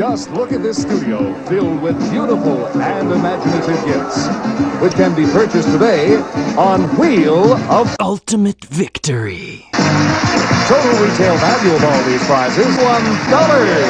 Just look at this studio filled with beautiful and imaginative gifts, which can be purchased today on Wheel of Ultimate victory. Total retail value of all these prizes, $1.